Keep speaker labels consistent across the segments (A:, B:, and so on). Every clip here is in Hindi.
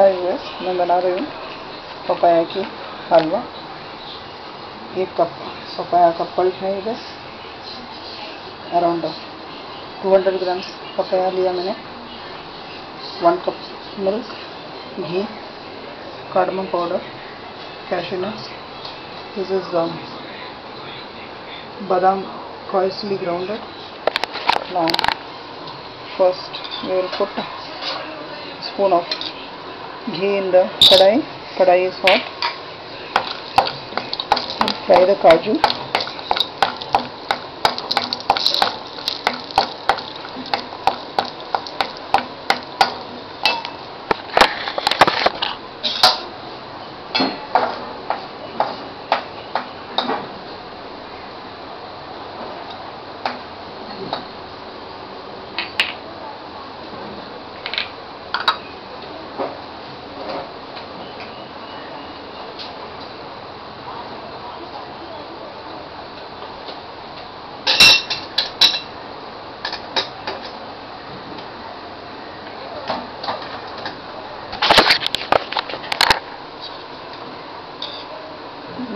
A: रखा हुआ मैं बना रही हूँ पपाया की हलवा। एक कप पपाया का पल्ट है बस। अराउंड 200 ग्राम पपाया लिया मैंने। One cup milk ghee cardamom powder cashew nut is gum badam coarsely grounded long first मेरे foot spoon of ghee in the kadai. Kadai is hot fry the kaju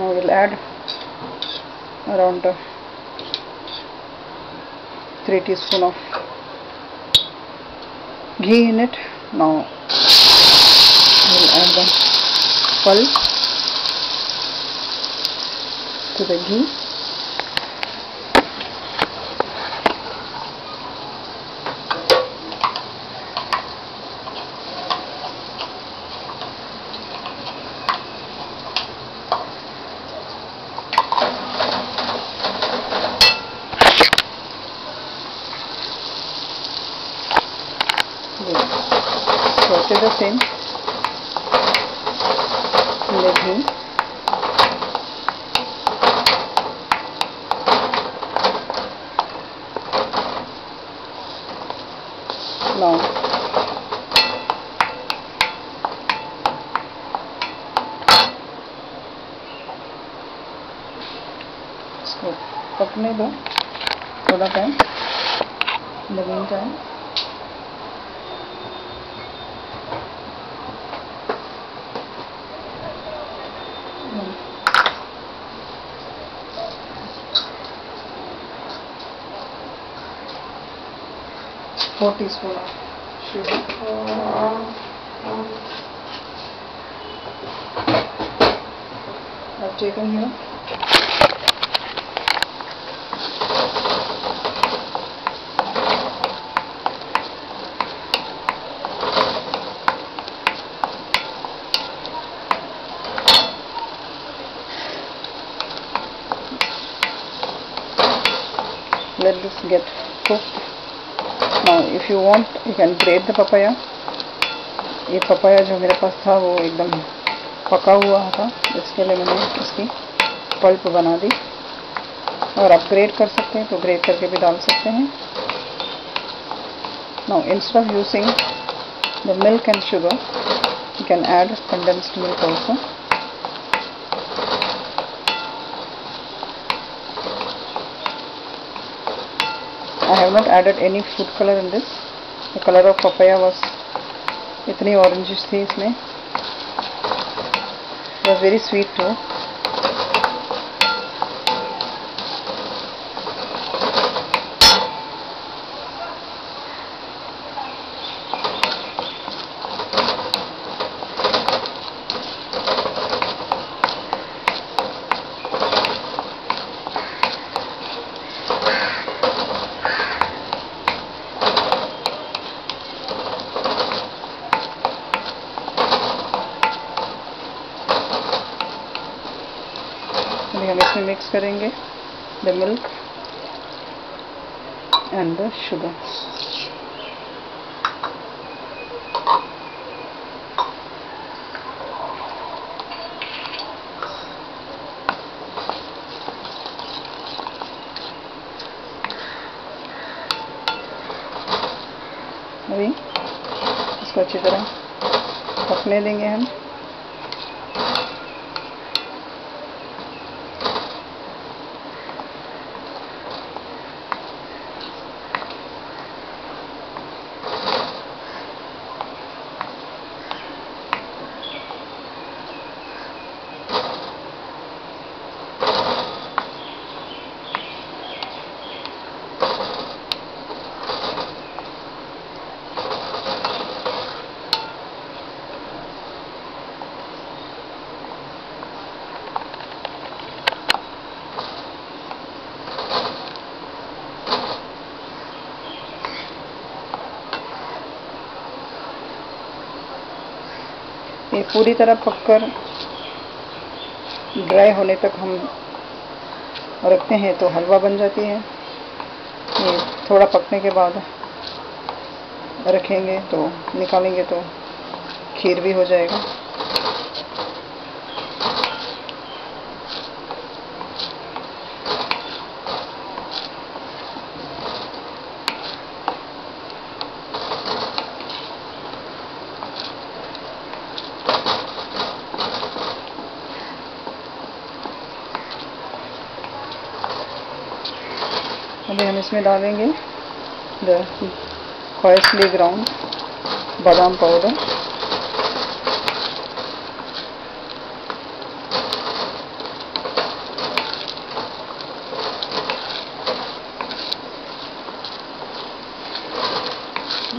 A: now we'll add around uh, 3 teaspoon of ghee in it. Now we'll add the pulp to the ghee after the same in the ghee now इसको पकने दो थोड़ा टाइम लगेगा 4 teaspoon of sugar. I've taken here. Let this get cooked. Now, if you want, you can grate the papaya. ये पपाया जो मेरे पास था वो एकदम पका हुआ था। इसके लिए मैंने इसकी पल्प बना दी। और आप ग्रेट कर सकते हैं तो ग्रेट करके भी डाल सकते हैं। No instead of using the milk and sugar you can add condensed milk also I have not added any food color in this. The color of papaya was इतनी oranges थी इसमें. It was very sweet too. अभी हम इसमें मिक्स करेंगे the milk and the sugar अभी इसको अच्छी तरह पकने देंगे हम। पूरी तरह पककर ड्राई होने तक हम रखते हैं तो हलवा बन जाती है। ये थोड़ा पकने के बाद रखेंगे तो निकालेंगे तो खीर भी हो जाएगा। इसमें डालेंगे द ग्राउंड बादाम पाउडर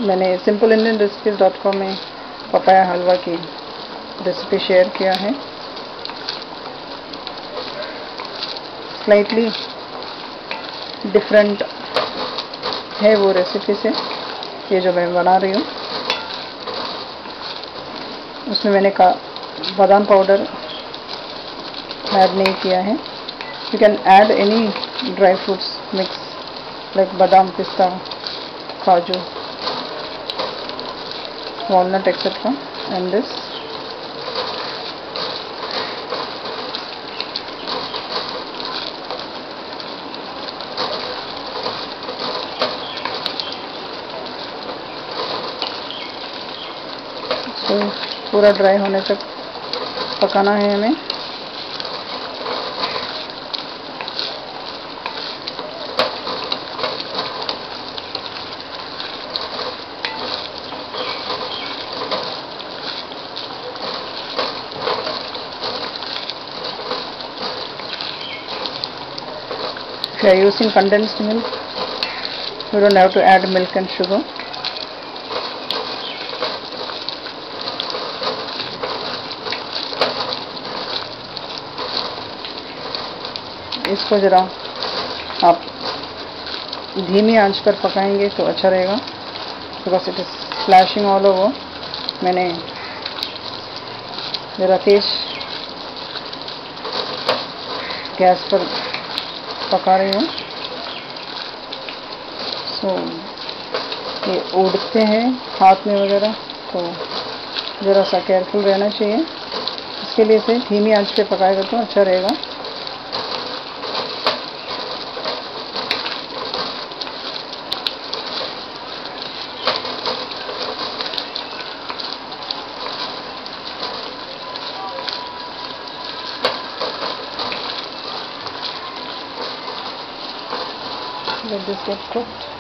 A: मैंने simple Indian recipes dot com में पपाया हलवा की रेसिपी शेयर किया है। स्लाइटली डिफरेंट है वो रेसिपी से, ये जो मैं बना रही हूँ। उसमें मैंने का, बादाम पाउडर ऐड नहीं किया है। You can add any dry fruits mix like badam, pista, kaju, walnut etc and this so पूरा ड्राई होने तक पकाना है हमें If you are using condensed milk, you don't have to add milk and sugar. इसको ज़रा आप धीमी आँच पर पकाएँगे तो अच्छा रहेगा। Because it is flashing all over मैंने ज़रा तेज गैस पर पका रही हूँ। सो so, ये उड़ते हैं हाथ में वगैरह तो ज़रा सा केयरफुल रहना चाहिए। इसके लिए इसे धीमी आँच पे पकाएगा तो अच्छा रहेगा। wenn das jetzt guckt.